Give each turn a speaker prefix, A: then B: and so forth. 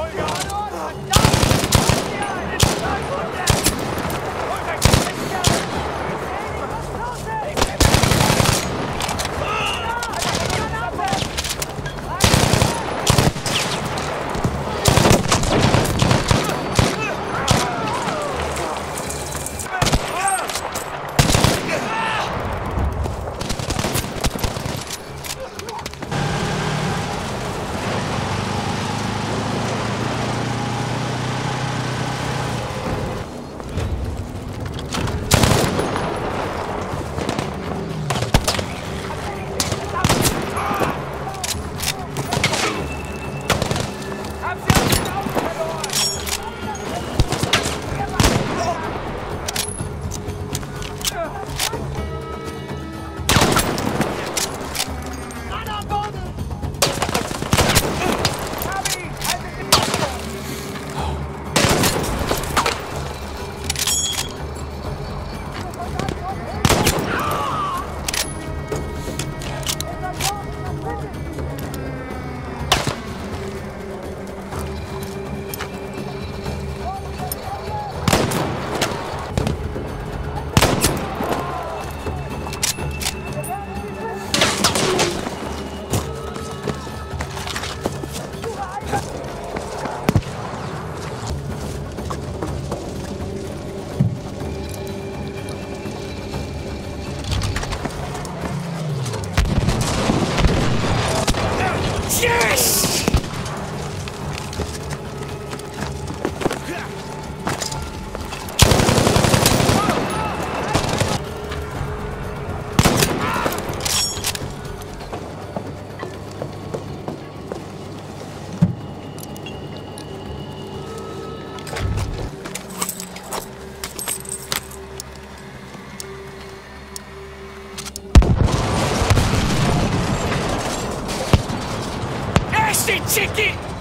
A: Oh my god! Haben Sie... Yes!
B: チキ